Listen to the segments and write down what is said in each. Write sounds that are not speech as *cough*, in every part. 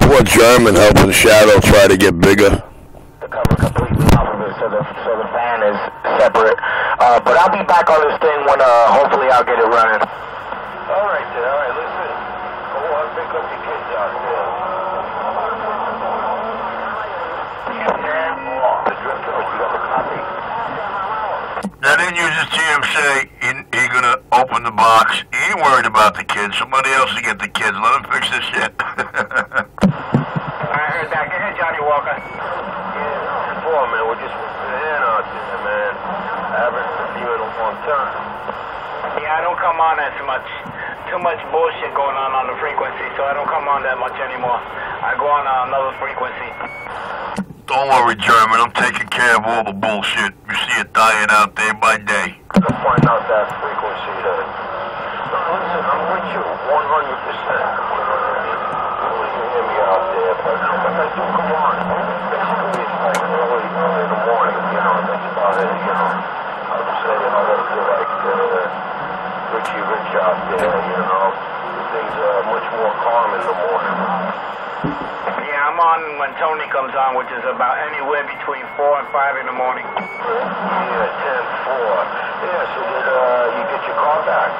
Poor German helping Shadow try to get bigger. The cover completely off of it, so the so the fan is separate. Uh, but I'll be back on this thing when uh, hopefully I'll get it running. All right, then. All right, listen. Go on, pick up the kids out there. The drifter, you have a copy? Now didn't you just hear him say he, he gonna open the box? He ain't worried about the kids. Somebody else will get the kids. Let him fix this shit. I heard that. Go ahead, Johnny Walker. Yeah, boy, man, we're just whipping it in out there, man. I haven't seen you in a long time. Yeah, I don't come on as much. Too much bullshit going on on the frequency, so I don't come on that much anymore. I go on uh, another frequency. Don't worry, German. I'm taking care of all the bullshit. You see it dying out day by day. To find out that frequency there. Listen, I'm with you 100%. You know? You hear me out there, but, but I do come on. Basically, it's like early, early in the morning, you know, that's about it, you know. I'm saying I don't feel like uh, Richie Rich out there, you know. Things are much more calm in the morning. I'm on when Tony comes on, which is about anywhere between 4 and 5 in the morning. Yeah, 10-4. Yeah, so did uh, you get your car back?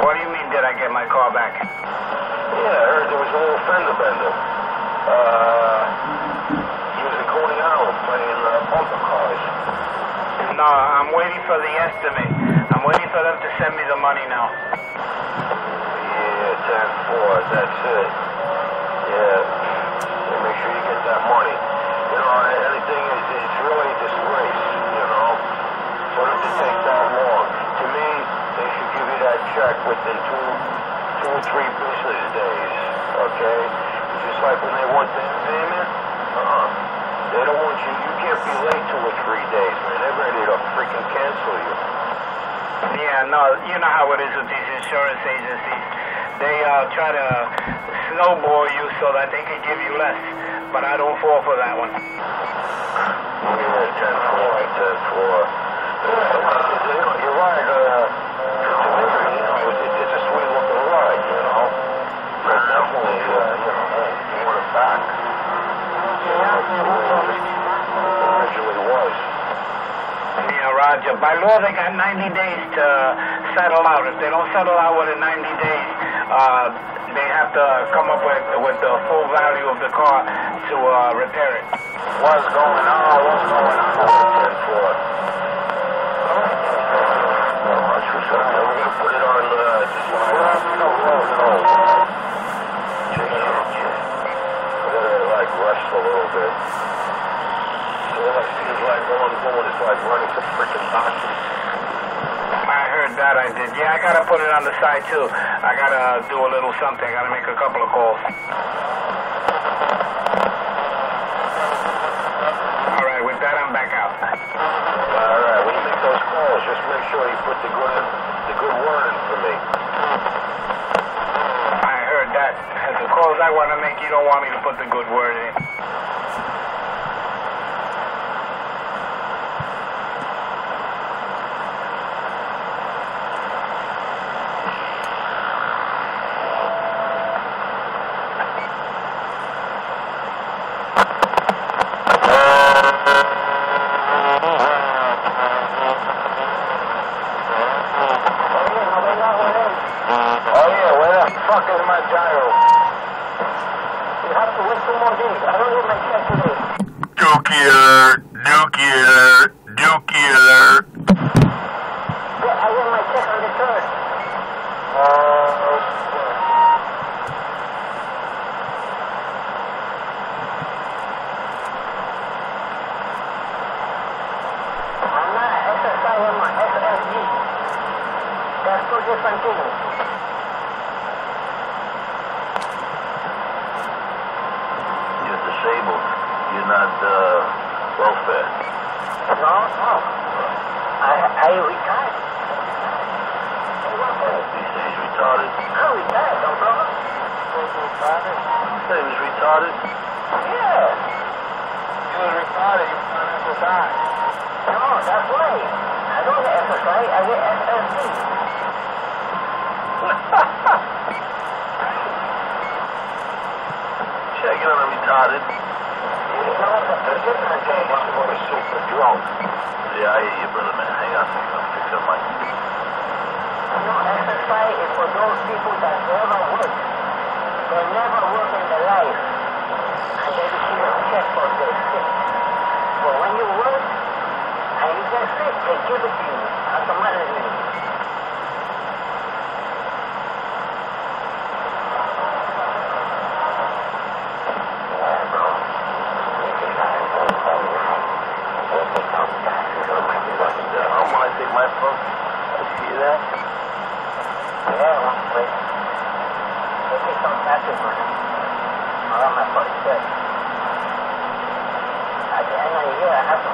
What do you mean, did I get my car back? Yeah, I heard there was a little fender bender. Uh, he was in Coney Island playing uh, bumper cars. No, I'm waiting for the estimate. I'm waiting for them to send me the money now. Yeah, 10-4, that's it. Yeah, make sure you get that money. You know, anything is it's really a disgrace, you know, for them to take that long. To me, they should give you that check within two, two or three business days, okay? Just like when they want their payment, uh-uh. They don't want you, you can't be late two or three days, man. They're ready to freaking cancel you. Yeah, no, you know how it is with these insurance agencies. They uh, try to snowball you so that they can give you less. But I don't fall for that one. Yeah, 10-4, 10-4. You know, you're right, uh, it's a sweet ride, you know. You was. Yeah, Roger. By law, they got 90 days to settle out. If they don't settle out within 90 days, uh, they have to come up with with the full value of the car to uh, repair it. What's going on? What's going on? 10-4. Not much for something. We're gonna put it on, just, no, no, no. Check it out, check. We're gonna, like, rest a little bit. So all I see like all I'm doing is like running some freaking doctors. I heard that. I did. Yeah, I gotta put it on the side too. I gotta uh, do a little something. I gotta make a couple of calls. All right. With that, I'm back out. All right, when you make those calls, just make sure you put the good the good word in for me. I heard that. As the calls I want to make, you don't want me to put the good word in. Oh yeah, where the fuck is my gyro? You have to wait some more days. I don't get my check today. Dookie alert! Dookie alert! Dookie alert! I get my check on the third. I'm not SSI, I'm on SSG. That's two different things. You're disabled. Not uh, welfare. No, no. I I retired. You say he's retarded? I'm retired, don't brother. retarded? Say he was retarded? Yeah. You was retarded, you was on SSI. No, that's right. I don't get SSI, I get SSD. thinking I'm retarded. No, the difference is, What a super drunk. Yeah, I brother, man. Hang on. I'm fixing my... no, SSI is for those people that never work. They never work in life. And they receive a check for their sick. But when you work and you get sick, they give it to you automatically. I'm when I take my phone. You see that? Yeah, well, wait. Let me come back to it. Around my first check. At the end of the year, I have some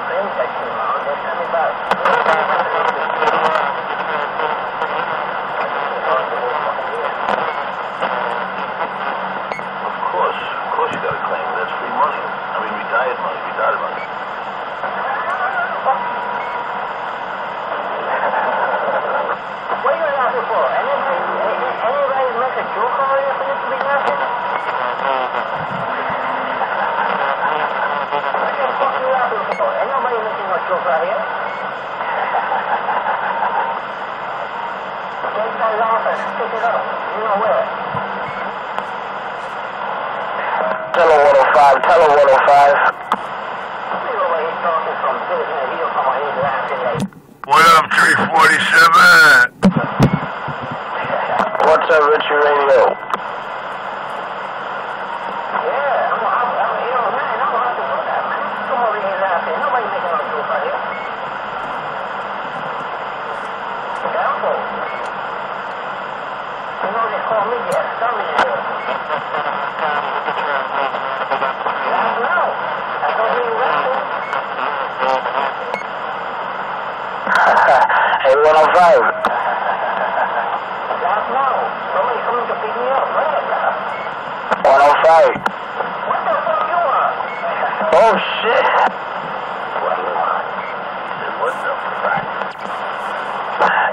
friends that came out. They sent me back. Of course. Of course you got to claim it. That's free money. I mean, retired money. Retired money. What are you laughing for? Anybody, anybody make a joke over here for you laughing? What the fuck you laughing for? Ain't nobody making no out here. Take that laugh and stick it up. You know where? Tell 105, tell 105. You know where he's talking from business. He don't come out here laughing like... What up, 347? What's up, Richie Radio? Yeah, I'm, I'm, I'm, you know, man, I'm laughing for that, man. Come over here laughing. Nobody making no joke out here. Downfall. You know, they call me the exterminator. Laugh now. I don't hear you laughing. Hey, 105. Laugh now. Somebody coming to pick me up. 105. What the fuck you are? Oh, shit.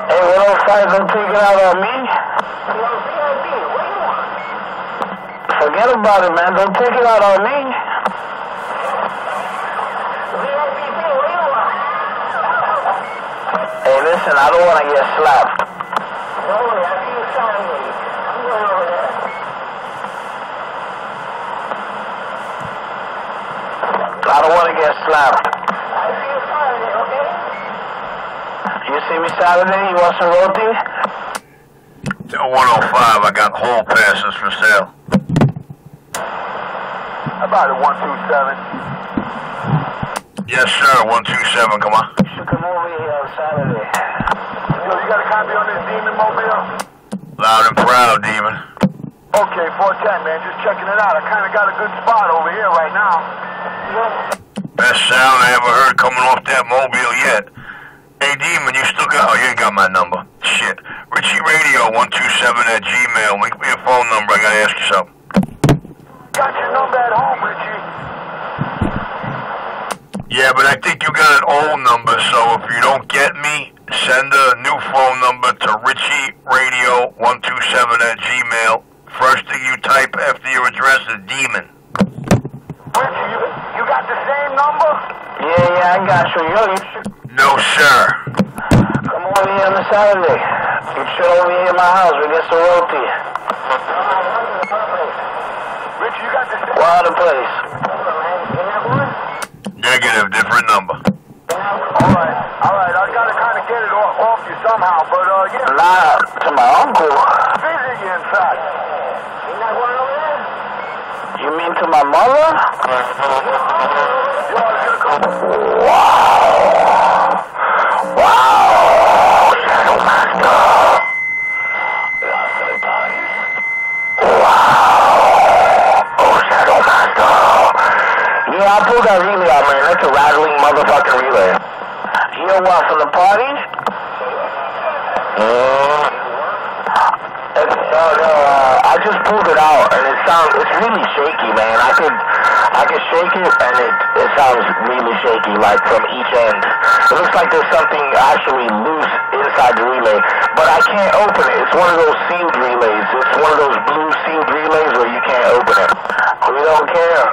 Hey, 105, don't take it out on me. Want? Forget about it, man. Don't take it out on me. VIP, what you want? Hey, listen, I don't want to get slapped. Don't worry, I see you Saturday. I'm going over there. I don't want to get slapped. I see you Saturday, okay? You see me Saturday? You want some roti? Tell 105 I got hall passes for sale. About it, 127. Yes, sir, 127, come on. You should come over here on Saturday. Yo, you got a copy on this Demon Mobile? Loud and proud, Demon. Okay, 410, man. Just checking it out. I kind of got a good spot over here right now. Best sound I ever heard coming off that mobile yet. Hey, Demon, you still got... Oh, you ain't got my number. Shit. Richie Radio 127 at Gmail. Link me a phone number. I gotta ask you something. Got your number at home, Richie. Yeah, but I think you got an old number, so if you don't get me, send a new phone number to Richie Radio 127 at Gmail. First thing you type after your address is Demon. Richie, you, you got the same number? Yeah, yeah, I got you. Yo, you should No, sir. come over here on the Saturday. You should over here at my house. We get some roti. Richie, you got the same... What other place? Negative, different number. All right, all right. I got to kind of get it off, off you somehow, but, uh, yeah, Nah, to my uncle. visit you, in fact. You mean to my mother? Yo, I gotta come. Wow. Wow. Shadow Master. Wow. Oh, Shadow Master. Yeah, I pulled that relay out, man. That's a rattling motherfucking relay. You know what, from the party? Mm. It's, no, no, uh, I just pulled it out, and it sounds, it's really shaky, man. I could, I and it, it sounds really shaky, like from each end. It looks like there's something actually loose inside the relay, but I can't open it. It's one of those sealed relays. It's one of those blue sealed relays where you can't open it. We don't care.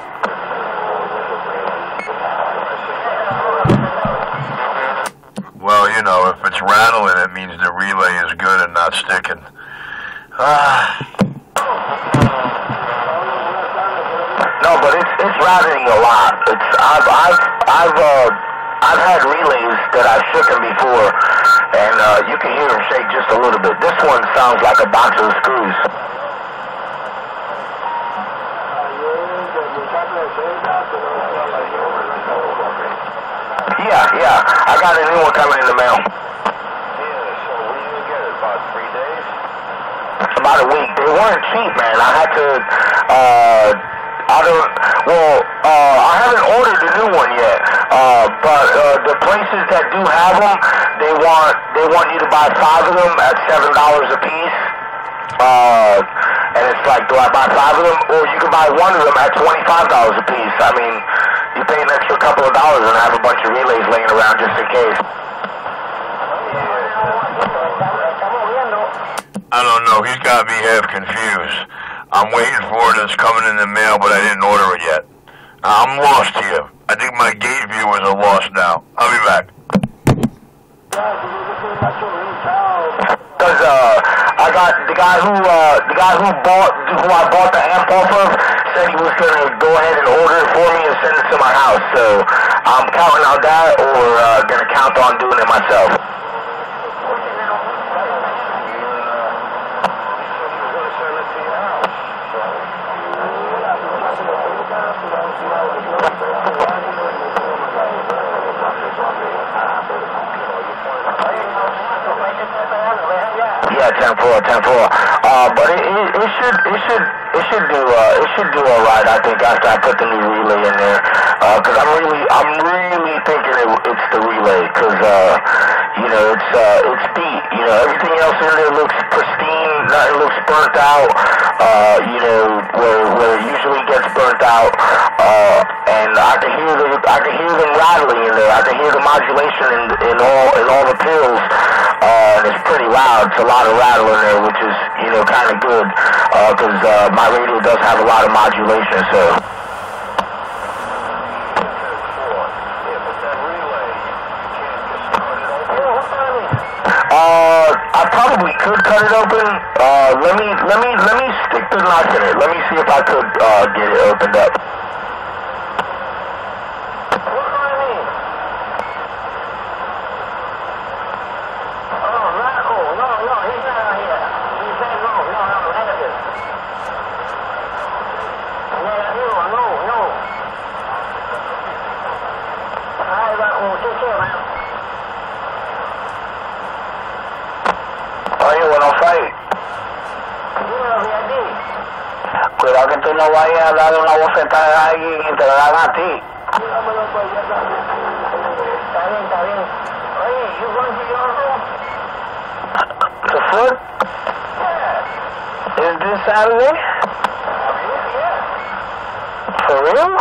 Well, you know, if it's rattling, it means the relay is good and not sticking. Ah, No, but it's rattling a lot. It's I've I've I've uh I've had relays that I've shaken before, and uh, you can hear them shake just a little bit. This one sounds like a box of screws. Yeah, yeah. I got a new one coming in the mail. About a week. They weren't cheap, man. I had to. Uh, I don't. Well, uh, I haven't ordered a new one yet. Uh, but uh, the places that do have them, they want they want you to buy five of them at seven dollars a piece. Uh, and it's like, do I buy five of them, or you can buy one of them at twenty five dollars a piece? I mean, you pay an extra couple of dollars and have a bunch of relays laying around just in case. I don't know. He's got me half confused. I'm waiting for it. It's coming in the mail, but I didn't order it yet. I'm lost here. I think my gate viewers are lost now. I'll be back. Cause uh, I got the guy who uh, the guy who bought who I bought the amp off of said he was gonna go ahead and order it for me and send it to my house. So I'm counting on that, or uh, gonna count on doing it myself. You were gonna send it to your house. Yeah, ten four, ten four. Uh, but it, it, it should it should it should do uh, it should do all right. I think after I put the new relay in there, uh, cause I'm really I'm really thinking it, it's the relay, cause uh, you know it's uh, it's beat. You know everything else in there looks pristine. Nothing looks burnt out. Uh, you know where where it usually gets burnt out. Uh, and I can hear the I can hear them rattling in there. I can hear the modulation in in all in all the pills. Uh, and it's pretty loud. It's a lot of rattle in there, which is, you know, kind of good, because uh, my radio does have a lot of modulation, so. Uh, I probably could cut it open. Uh, let me, let me, let me stick the knife in it. Let me see if I could, uh, get it opened up. Oye, bueno, Fay, cuidado que tú no vayas a darle una bofetada a alguien y te la dan a ti. The foot? Is this Saturday? For real?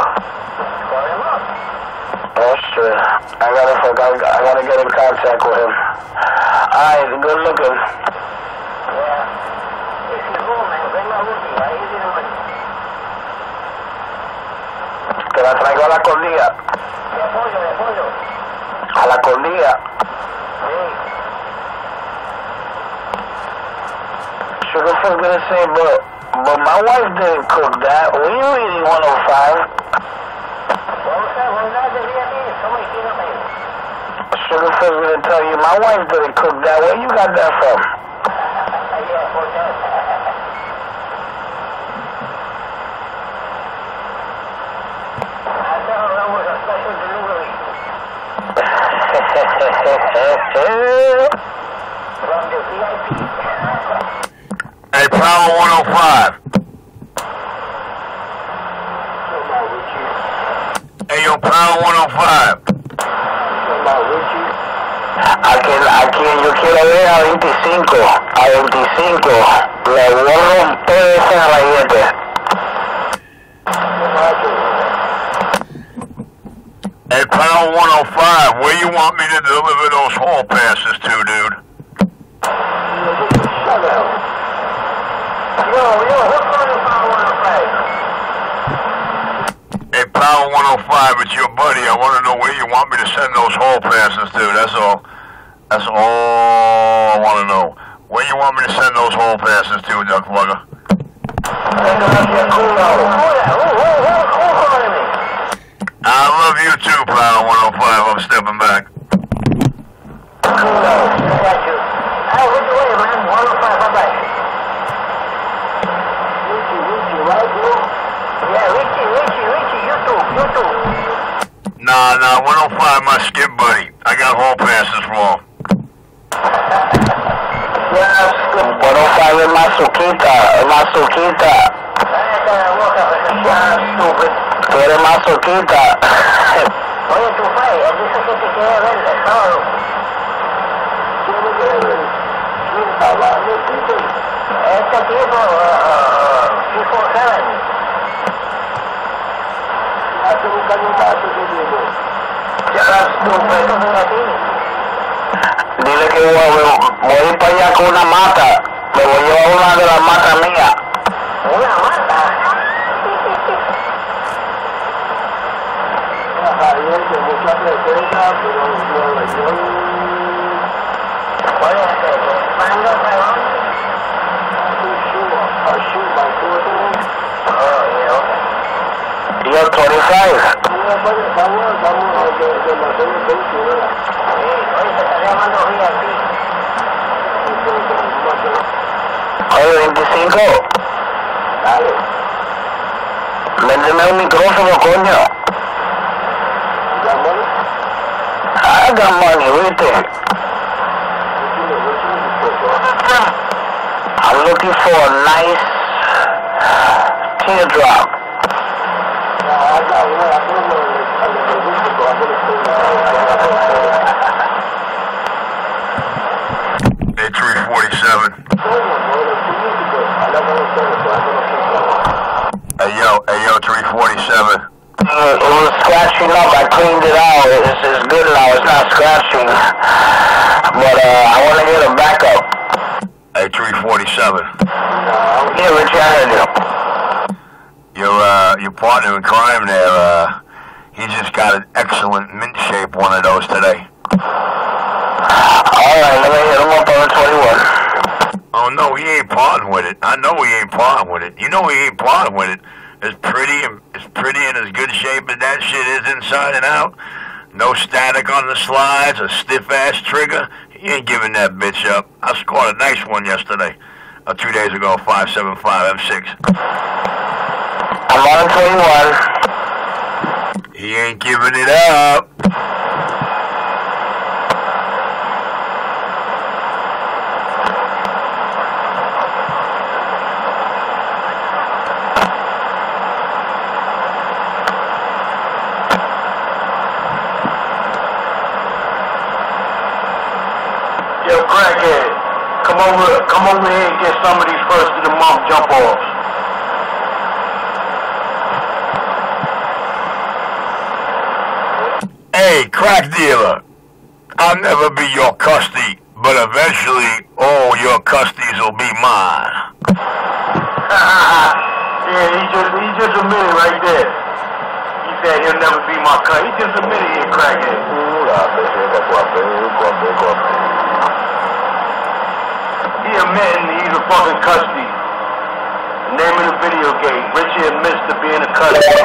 Shit. I gotta I gotta get in contact with him. Alright, good looking. Te la traigo a la cordilla. A la cordilla. Sugar gonna say, but but my wife didn't cook that. We were eating 105. Sugar was gonna tell you, my wife didn't cook that. Where you got that from? Hey, Power 105. Hey, yo, Power 105. A quien, a quien yo quiero ver a 25, a 25, le voy a romper ese rayete. Hey, Power 105, where you want me to deliver those hall passes to, dude? 105, it's your buddy. I want to know where you want me to send those hall passes to. That's all. That's all I want to know. Where you want me to send those hall passes to, Duck Plugger? I love you too, pal. 105. I'm stepping back. Nah, nah. 105, my skip buddy. I got hall passes for him. 105 es más suquita, es más suquita. Tú eres más suquita. *laughs* Oye, tu padre, él dice que te quiere ver el sábado. Este tipo, uh, tipo Seven. Dile que voy, voy- voy a ir para allá con una mata. Me voy a llevar una de las matas mías. You're 25. Dale. Un micrófono, coño. I got money, ¿viste? I'm looking for a nice uh, teardrop. Hey, 347. Hey, yo. Hey, yo, 347. Uh, It was scratching up. I cleaned it out. It's, it's good now. It's not scratching. But uh, I want to get a backup. Hey, 347. Yeah, Richie, I heard you. Your, uh, your partner in crime there, uh, he just got an excellent mint shape one of those today. All right, let me hit him up on the 21. Oh no, he ain't parting with it. I know he ain't parting with it. You know he ain't parting with it. As pretty and as pretty and as good shape as that shit is inside and out. No static on the slides, a stiff ass trigger. He ain't giving that bitch up. I scored a nice one yesterday. Uh, two days ago, 575 M6. I'm on the 21. He ain't giving it up. Yo, crackhead, come over, come over here and get some of these first of the month jump offs. Hey, crack dealer. I'll never be your custody, but eventually all your custodies will be mine. yeah, he just, he just admitted right there. He'll never be my cut. He just admitted he a crackhead. He admitting he's a fucking custody. The name of the video game, Richie admits to being a custody.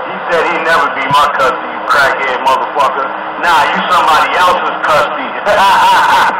He said he'd never be my custody, you crackhead motherfucker. Nah, you somebody else's custody. *laughs*